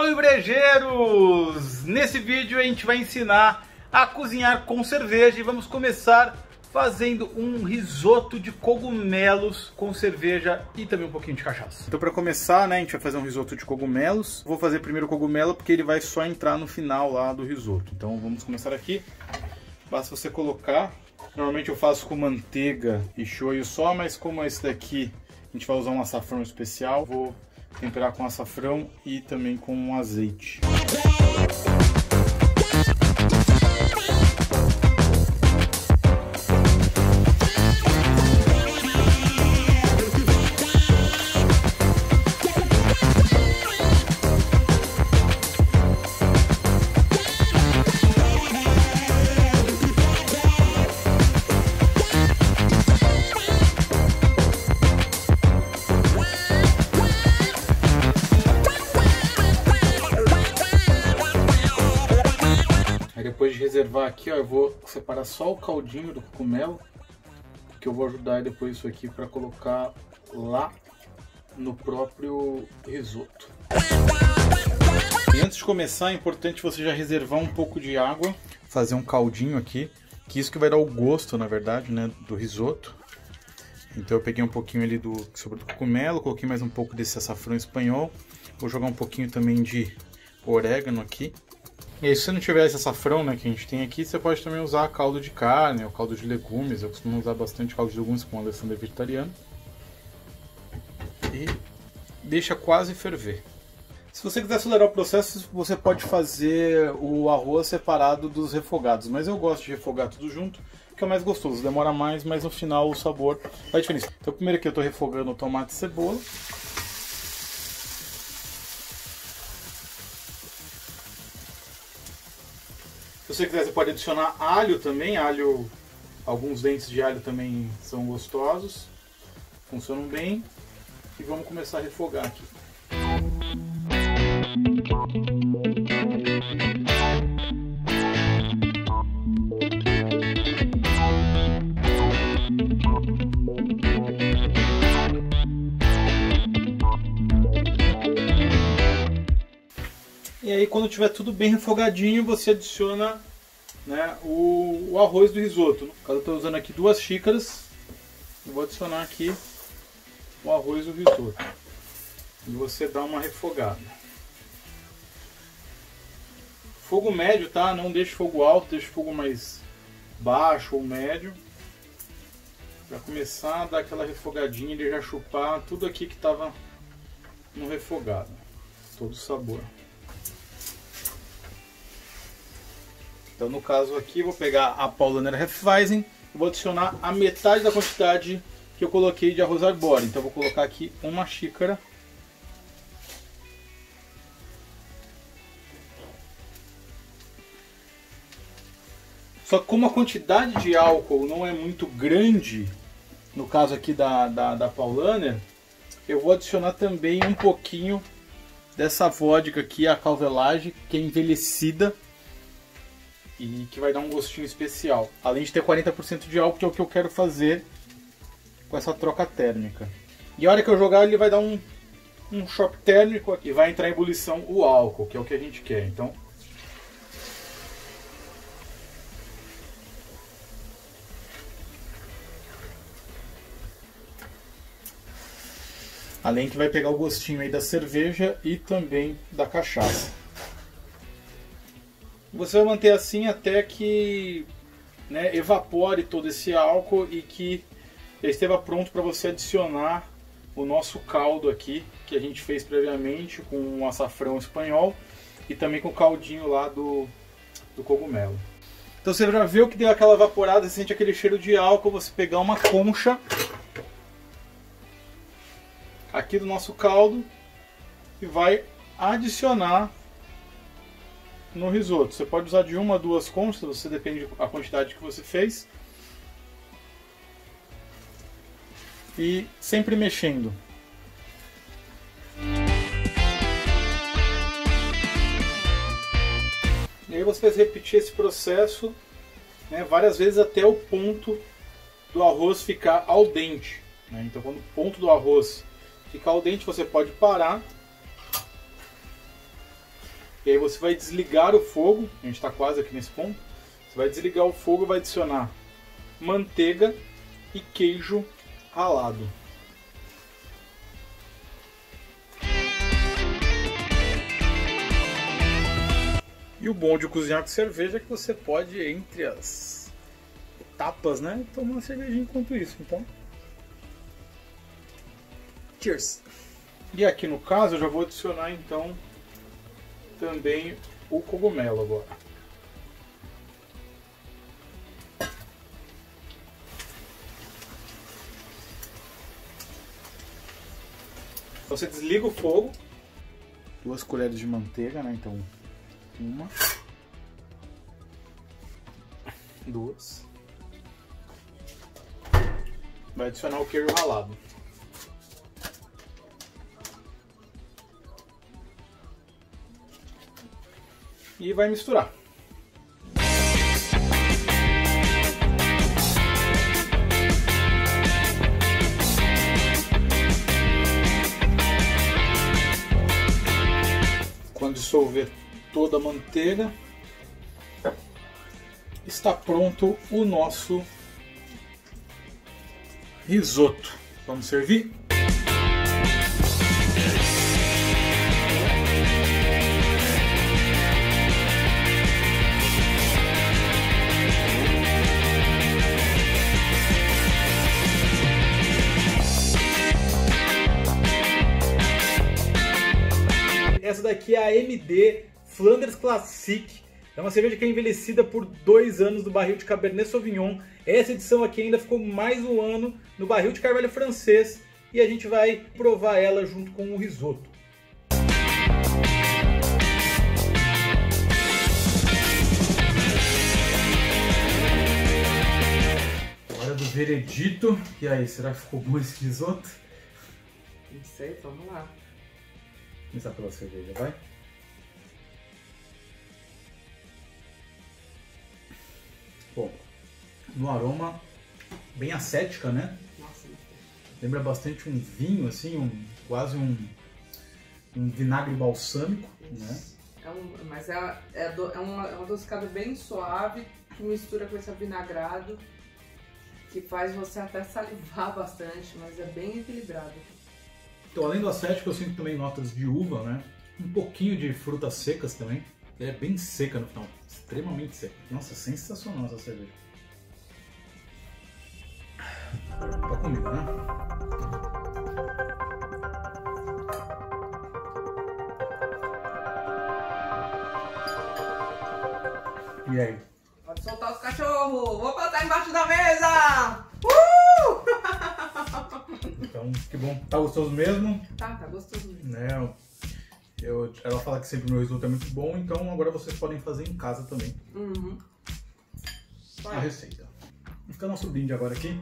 Salve brejeiros! Nesse vídeo a gente vai ensinar a cozinhar com cerveja e vamos começar fazendo um risoto de cogumelos com cerveja e também um pouquinho de cachaça. Então para começar, né, a gente vai fazer um risoto de cogumelos. Vou fazer primeiro o cogumelo porque ele vai só entrar no final lá do risoto. Então vamos começar aqui. Basta você colocar. Normalmente eu faço com manteiga e shoyu só, mas como esse daqui a gente vai usar um açafrão especial, vou temperar com açafrão e também com azeite. Depois de reservar aqui, ó, eu vou separar só o caldinho do cogumelo, que eu vou ajudar depois isso aqui para colocar lá no próprio risoto. E antes de começar, é importante você já reservar um pouco de água, fazer um caldinho aqui, que isso que vai dar o gosto, na verdade, né, do risoto. Então eu peguei um pouquinho ali do sobre do cogumelo, coloquei mais um pouco desse açafrão espanhol, vou jogar um pouquinho também de orégano aqui. E aí, se você não tiver esse açafrão né, que a gente tem aqui, você pode também usar caldo de carne ou caldo de legumes. Eu costumo usar bastante caldo de legumes com é vegetariano. E deixa quase ferver. Se você quiser acelerar o processo, você pode fazer o arroz separado dos refogados. Mas eu gosto de refogar tudo junto, que é mais gostoso. Demora mais, mas no final o sabor vai diferente. Então primeiro aqui eu estou refogando o tomate e cebola. Se você quiser, você pode adicionar alho também. Alho, alguns dentes de alho também são gostosos, funcionam bem. E vamos começar a refogar aqui. E aí quando tiver tudo bem refogadinho, você adiciona né, o, o, arroz do risoto. No caso eu estou usando aqui duas xícaras, eu vou adicionar aqui o arroz do risoto. E você dá uma refogada. Fogo médio, tá? Não deixe fogo alto, deixe fogo mais baixo ou médio. Para começar a dar aquela refogadinha, ele já chupar tudo aqui que estava no refogado. Todo o sabor. Então no caso aqui vou pegar a Paulaner Hefeweizen e vou adicionar a metade da quantidade que eu coloquei de arroz arbóreo. Então vou colocar aqui uma xícara. Só que como a quantidade de álcool não é muito grande, no caso aqui da, da, da Paulaner, eu vou adicionar também um pouquinho dessa vodka aqui, a Calvelage, que é envelhecida e que vai dar um gostinho especial. Além de ter 40% de álcool, que é o que eu quero fazer com essa troca térmica. E a hora que eu jogar, ele vai dar um, um choque térmico e vai entrar em ebulição o álcool, que é o que a gente quer. Então, Além que vai pegar o gostinho aí da cerveja e também da cachaça. Você vai manter assim até que né, evapore todo esse álcool e que esteja pronto para você adicionar o nosso caldo aqui que a gente fez previamente com o açafrão espanhol e também com o caldinho lá do, do cogumelo. Então você já viu que deu aquela evaporada, você sente aquele cheiro de álcool, você pegar uma concha aqui do nosso caldo e vai adicionar no risoto. Você pode usar de uma a duas conchas, você depende da quantidade que você fez. E sempre mexendo. E aí você vai repetir esse processo né, várias vezes até o ponto do arroz ficar al dente. Né? Então quando o ponto do arroz ficar al dente, você pode parar E aí você vai desligar o fogo, a gente está quase aqui nesse ponto. Você vai desligar o fogo e vai adicionar manteiga e queijo ralado. E o bom de cozinhar com cerveja é que você pode, entre as etapas, né, tomar uma cervejinha enquanto isso. Então, cheers! E aqui no caso eu já vou adicionar então também o cogumelo agora. Então você desliga o fogo, duas colheres de manteiga, né? Então uma, duas. Vai adicionar o queijo ralado. E vai misturar. Quando dissolver toda a manteiga, está pronto o nosso risoto. Vamos servir? Daqui é a MD Flanders Classic. É uma cerveja que é envelhecida por dois anos no barril de Cabernet Sauvignon. Essa edição aqui ainda ficou mais um ano no barril de carvalho francês e a gente vai provar ela junto com o risoto. Hora do veredito. E aí, será que ficou bom esse risoto? Não sei, vamos lá. Começar pela cerveja, vai? Bom, no aroma bem acética, né? Nossa, Lembra bastante um vinho, assim, um, quase um, um vinagre balsâmico, né? É um, mas é, é, do- é uma, é uma adocicada bem suave que mistura com esse vinagrado que faz você até salivar bastante, mas é bem equilibrado. Então, além do acético, eu sinto também notas de uva, né? Um pouquinho de frutas secas também. É bem seca no final, extremamente seca. Nossa, sensacional essa cerveja. Tá comigo, né? E aí? Pode soltar os cachorros! Vou botar embaixo da mesa! Então, que bom. Tá gostoso mesmo? Tá, tá gostoso mesmo. né? Eu, ela fala que sempre o meu risoto é muito bom, então agora vocês podem fazer em casa também Uhum. a receita. Fica nosso brinde agora aqui.